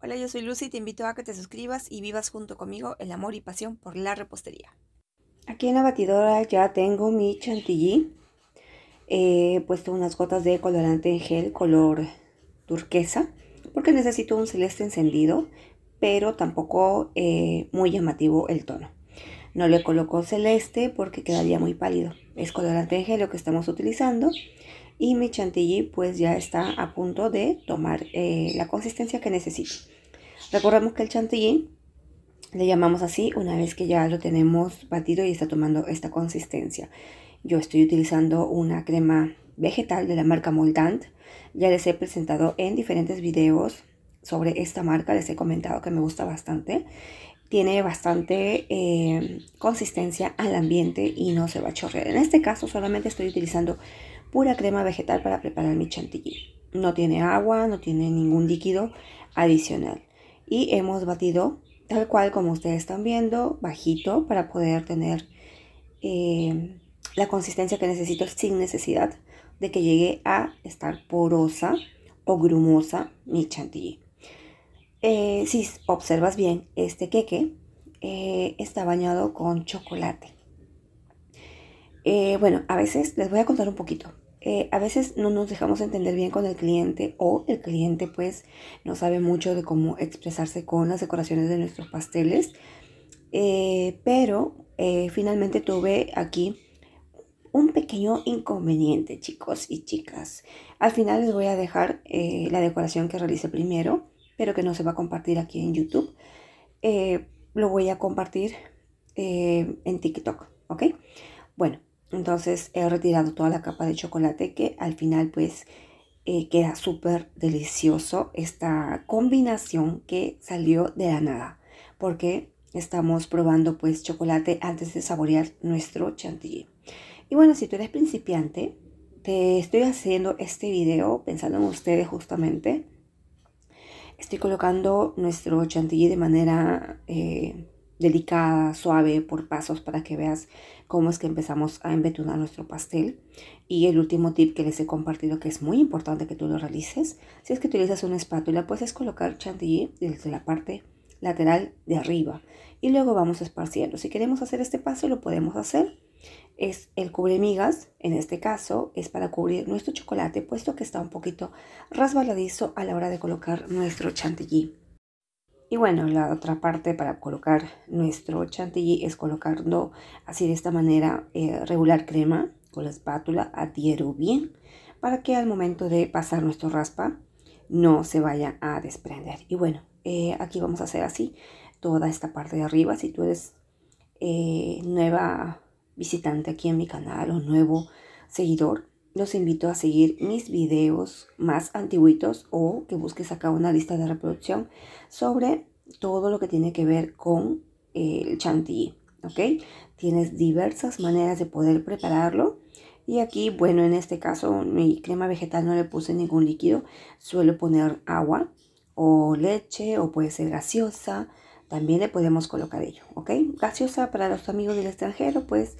Hola, yo soy Lucy y te invito a que te suscribas y vivas junto conmigo el amor y pasión por la repostería. Aquí en la batidora ya tengo mi chantilly. He puesto unas gotas de colorante en gel color turquesa porque necesito un celeste encendido, pero tampoco eh, muy llamativo el tono. No le coloco celeste porque quedaría muy pálido. Es colorante en gel lo que estamos utilizando y mi chantilly pues ya está a punto de tomar eh, la consistencia que necesito. Recordemos que el chantilly le llamamos así una vez que ya lo tenemos batido y está tomando esta consistencia. Yo estoy utilizando una crema vegetal de la marca Moldant. Ya les he presentado en diferentes videos sobre esta marca, les he comentado que me gusta bastante. Tiene bastante eh, consistencia al ambiente y no se va a chorrear. En este caso solamente estoy utilizando pura crema vegetal para preparar mi chantilly. No tiene agua, no tiene ningún líquido adicional. Y hemos batido tal cual como ustedes están viendo, bajito para poder tener eh, la consistencia que necesito sin necesidad de que llegue a estar porosa o grumosa mi chantilly. Eh, si observas bien, este queque eh, está bañado con chocolate. Bueno, a veces les voy a contar un poquito. Eh, a veces no nos dejamos entender bien con el cliente o el cliente pues no sabe mucho de cómo expresarse con las decoraciones de nuestros pasteles. Eh, pero finalmente tuve aquí un pequeño inconveniente chicos y chicas. Al final les voy a dejar la decoración que realicé primero, pero que no se va a compartir aquí en YouTube. lo voy a compartir en TikTok, ¿ok? Bueno, entonces he retirado toda la capa de chocolate que al final pues eh, queda súper delicioso esta combinación que salió de la nada. Porque estamos probando pues chocolate antes de saborear nuestro chantilly. Y bueno, si tú eres principiante, te estoy haciendo este video pensando en ustedes justamente. Estoy colocando nuestro chantilly de manera... Eh, delicada, suave, por pasos para que veas cómo es que empezamos a embetunar nuestro pastel. Y el último tip que les he compartido que es muy importante que tú lo realices, si es que utilizas una espátula, puedes colocar chantilly desde la parte lateral de arriba y luego vamos esparciendo. Si queremos hacer este paso lo podemos hacer. Es el cubre migas, en este caso es para cubrir nuestro chocolate puesto que está un poquito rasbaladizo a la hora de colocar nuestro chantilly. Y bueno, la otra parte para colocar nuestro chantilly es colocando así de esta manera eh, regular crema con la espátula, adhiero bien para que al momento de pasar nuestro raspa no se vaya a desprender. Y bueno, eh, aquí vamos a hacer así toda esta parte de arriba. Si tú eres eh, nueva visitante aquí en mi canal o nuevo seguidor, los invito a seguir mis videos más antiguitos o que busques acá una lista de reproducción sobre todo lo que tiene que ver con el chantilly, ¿ok? Tienes diversas maneras de poder prepararlo. Y aquí, bueno, en este caso mi crema vegetal no le puse ningún líquido. Suelo poner agua o leche o puede ser gaseosa. También le podemos colocar ello, ¿ok? Gaseosa para los amigos del extranjero, pues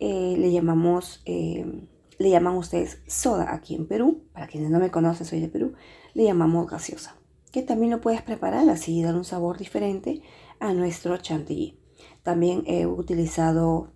eh, le llamamos... Eh, le llaman ustedes soda aquí en Perú. Para quienes no me conocen, soy de Perú. Le llamamos gaseosa. Que también lo puedes preparar así y dar un sabor diferente a nuestro chantilly. También he utilizado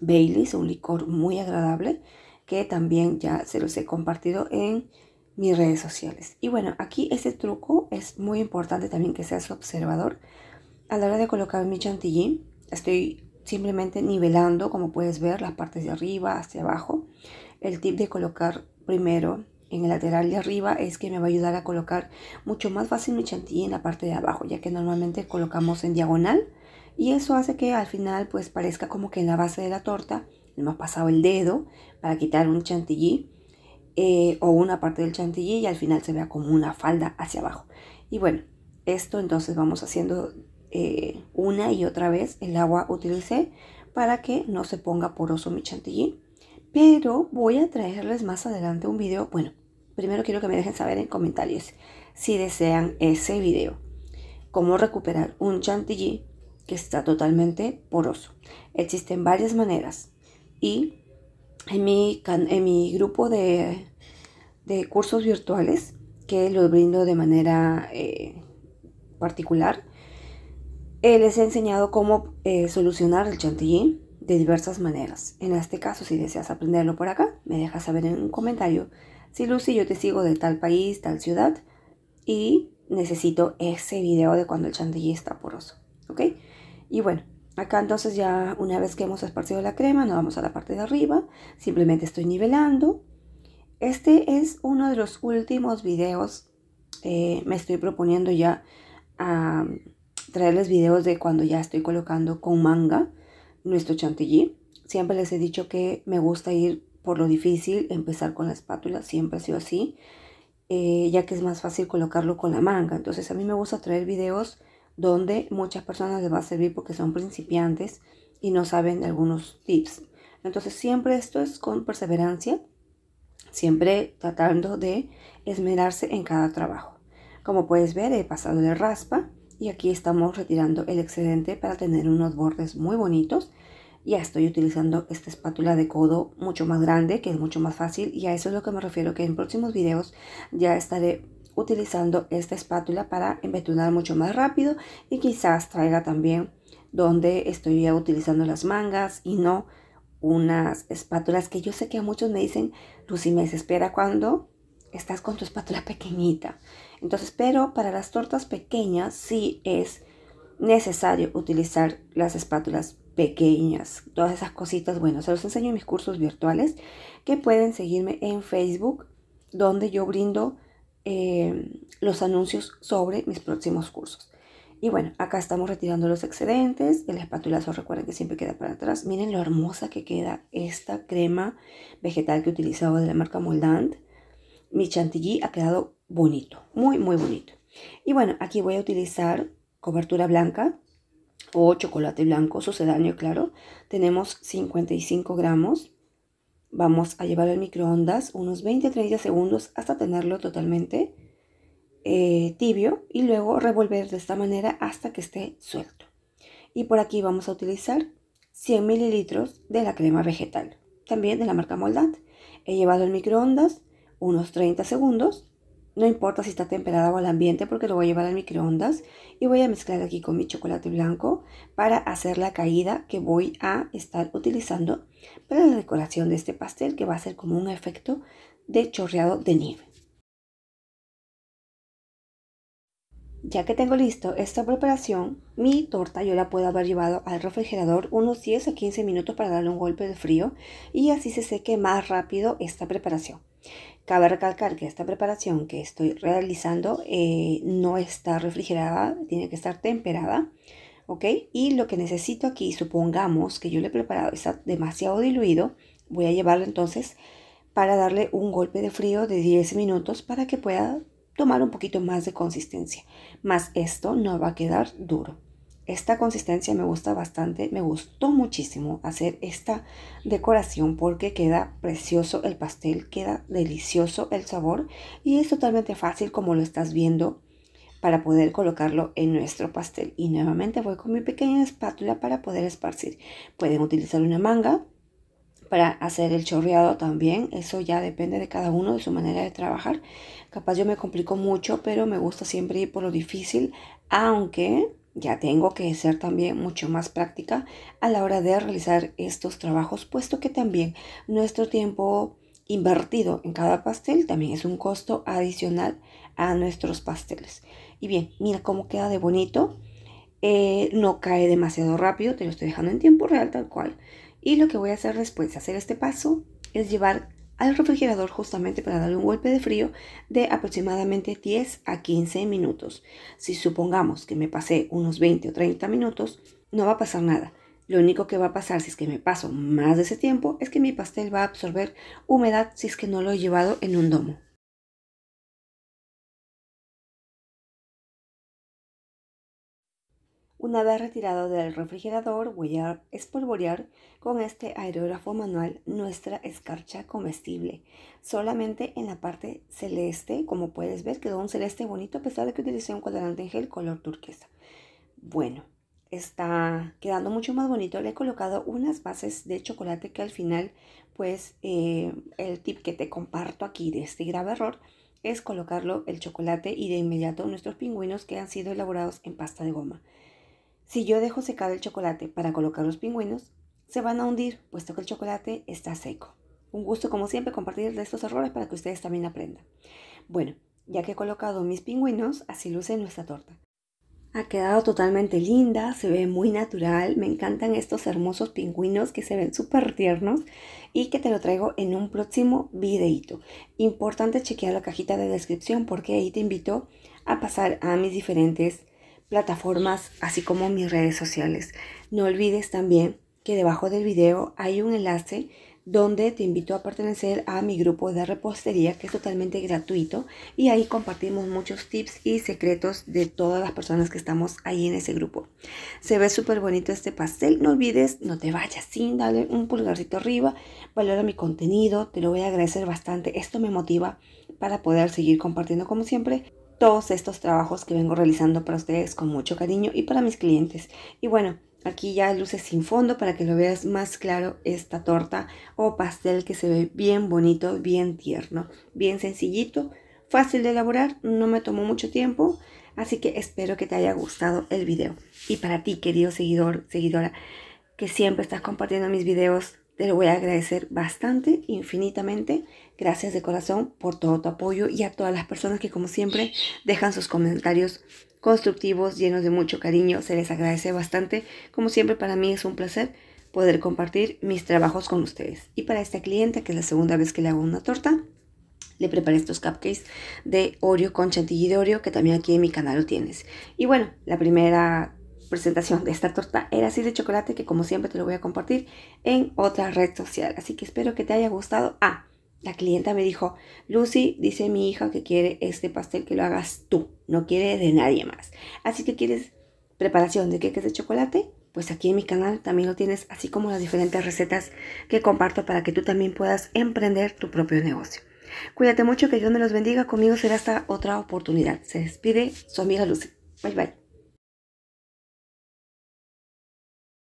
Baileys, un licor muy agradable que también ya se los he compartido en mis redes sociales. Y bueno, aquí este truco es muy importante también que seas observador. A la hora de colocar mi chantilly, estoy simplemente nivelando, como puedes ver, las partes de arriba hacia abajo. El tip de colocar primero en el lateral de arriba es que me va a ayudar a colocar mucho más fácil mi chantilly en la parte de abajo, ya que normalmente colocamos en diagonal y eso hace que al final pues parezca como que en la base de la torta hemos pasado el dedo para quitar un chantilly eh, o una parte del chantilly y al final se vea como una falda hacia abajo. Y bueno, esto entonces vamos haciendo eh, una y otra vez el agua utilicé para que no se ponga poroso mi chantilly. Pero voy a traerles más adelante un video. Bueno, primero quiero que me dejen saber en comentarios si desean ese video. Cómo recuperar un chantilly que está totalmente poroso. Existen varias maneras. Y en mi, en mi grupo de, de cursos virtuales, que los brindo de manera eh, particular, eh, les he enseñado cómo eh, solucionar el chantilly de diversas maneras. En este caso, si deseas aprenderlo por acá, me dejas saber en un comentario si Lucy yo te sigo de tal país, tal ciudad y necesito ese video de cuando el chantilly está poroso, ¿ok? Y bueno, acá entonces ya una vez que hemos esparcido la crema, nos vamos a la parte de arriba, simplemente estoy nivelando. Este es uno de los últimos videos, eh, me estoy proponiendo ya a traerles videos de cuando ya estoy colocando con manga nuestro chantilly. Siempre les he dicho que me gusta ir por lo difícil, empezar con la espátula, siempre ha sido así, eh, ya que es más fácil colocarlo con la manga. Entonces a mí me gusta traer videos donde muchas personas les va a servir porque son principiantes y no saben algunos tips. Entonces siempre esto es con perseverancia, siempre tratando de esmerarse en cada trabajo. Como puedes ver, he pasado de raspa y aquí estamos retirando el excedente para tener unos bordes muy bonitos. Ya estoy utilizando esta espátula de codo mucho más grande, que es mucho más fácil y a eso es lo que me refiero, que en próximos videos ya estaré utilizando esta espátula para embetunar mucho más rápido y quizás traiga también donde estoy ya utilizando las mangas y no unas espátulas que yo sé que a muchos me dicen, Lucy, me desespera cuando estás con tu espátula pequeñita. Entonces, pero para las tortas pequeñas sí es necesario utilizar las espátulas pequeñas. Todas esas cositas, bueno, se los enseño en mis cursos virtuales que pueden seguirme en Facebook, donde yo brindo eh, los anuncios sobre mis próximos cursos. Y bueno, acá estamos retirando los excedentes. El espatulazo, recuerden que siempre queda para atrás. Miren lo hermosa que queda esta crema vegetal que he utilizado de la marca Moldant. Mi chantilly ha quedado bonito, muy, muy bonito. Y bueno, aquí voy a utilizar cobertura blanca o chocolate blanco sucedáneo, claro. Tenemos 55 gramos. Vamos a llevarlo al microondas unos 20-30 segundos hasta tenerlo totalmente eh, tibio y luego revolver de esta manera hasta que esté suelto. Y por aquí vamos a utilizar 100 mililitros de la crema vegetal, también de la marca Moldant. He llevado al microondas unos 30 segundos no importa si está temperada o al ambiente porque lo voy a llevar al microondas y voy a mezclar aquí con mi chocolate blanco para hacer la caída que voy a estar utilizando para la decoración de este pastel que va a ser como un efecto de chorreado de nieve. Ya que tengo listo esta preparación, mi torta yo la puedo haber llevado al refrigerador unos 10 a 15 minutos para darle un golpe de frío y así se seque más rápido esta preparación. Cabe recalcar que esta preparación que estoy realizando eh, no está refrigerada, tiene que estar temperada. ¿Ok? Y lo que necesito aquí, supongamos que yo le he preparado, está demasiado diluido, voy a llevarlo entonces para darle un golpe de frío de 10 minutos para que pueda tomar un poquito más de consistencia. Más esto no va a quedar duro. Esta consistencia me gusta bastante, me gustó muchísimo hacer esta decoración porque queda precioso el pastel, queda delicioso el sabor y es totalmente fácil como lo estás viendo para poder colocarlo en nuestro pastel. Y nuevamente voy con mi pequeña espátula para poder esparcir. Pueden utilizar una manga para hacer el chorreado también. Eso ya depende de cada uno, de su manera de trabajar. Capaz yo me complico mucho, pero me gusta siempre ir por lo difícil, aunque ya tengo que ser también mucho más práctica a la hora de realizar estos trabajos, puesto que también nuestro tiempo invertido en cada pastel también es un costo adicional a nuestros pasteles. Y bien, mira cómo queda de bonito. Eh, no cae demasiado rápido, te lo estoy dejando en tiempo real tal cual. Y lo que voy a hacer después de hacer este paso es llevar al refrigerador justamente para darle un golpe de frío de aproximadamente 10 a 15 minutos. Si supongamos que me pasé unos 20 o 30 minutos, no va a pasar nada. Lo único que va a pasar si es que me paso más de ese tiempo es que mi pastel va a absorber humedad si es que no lo he llevado en un domo. Una vez retirado del refrigerador, voy a espolvorear con este aerógrafo manual nuestra escarcha comestible. Solamente en la parte celeste, como puedes ver, quedó un celeste bonito a pesar de que utilicé un colorante en gel color turquesa. Bueno, está quedando mucho más bonito. Le he colocado unas bases de chocolate que al final, pues, eh, el tip que te comparto aquí de este grave error es colocarlo el chocolate y de inmediato nuestros pingüinos que han sido elaborados en pasta de goma. Si yo dejo secar el chocolate para colocar los pingüinos, se van a hundir puesto que el chocolate está seco. Un gusto como siempre compartir de estos errores para que ustedes también aprendan. Bueno, ya que he colocado mis pingüinos, así luce nuestra torta. Ha quedado totalmente linda, se ve muy natural, me encantan estos hermosos pingüinos que se ven súper tiernos y que te lo traigo en un próximo videito. Importante chequear la cajita de descripción porque ahí te invito a pasar a mis diferentes plataformas así como mis redes sociales. No olvides también que debajo del video hay un enlace donde te invito a pertenecer a mi grupo de repostería que es totalmente gratuito y ahí compartimos muchos tips y secretos de todas las personas que estamos ahí en ese grupo. Se ve súper bonito este pastel, no olvides, no te vayas sin darle un pulgarcito arriba, valora mi contenido, te lo voy a agradecer bastante, esto me motiva para poder seguir compartiendo como siempre todos estos trabajos que vengo realizando para ustedes con mucho cariño y para mis clientes. Y bueno, Aquí ya luces sin fondo para que lo veas más claro esta torta o pastel que se ve bien bonito, bien tierno, bien sencillito, fácil de elaborar, no me tomó mucho tiempo, así que espero que te haya gustado el video. Y para ti, querido seguidor, seguidora, que siempre estás compartiendo mis videos, te lo voy a agradecer bastante, infinitamente. Gracias de corazón por todo tu apoyo y a todas las personas que como siempre dejan sus comentarios constructivos, llenos de mucho cariño. Se les agradece bastante. Como siempre, para mí es un placer poder compartir mis trabajos con ustedes. Y para esta cliente, que es la segunda vez que le hago una torta, le preparé estos cupcakes de Oreo con chantilly de Oreo, que también aquí en mi canal lo tienes. Y bueno, la primera presentación de esta torta era así de chocolate, que como siempre te lo voy a compartir en otra red social. Así que espero que te haya gustado. Ah, la clienta me dijo, Lucy, dice mi hija que quiere este pastel que lo hagas tú, no quiere de nadie más. Así que quieres preparación de queques de chocolate, pues aquí en mi canal también lo tienes, así como las diferentes recetas que comparto para que tú también puedas emprender tu propio negocio. Cuídate mucho, que Dios me los bendiga. Conmigo será hasta otra oportunidad. Se despide su amiga Lucy. Bye bye.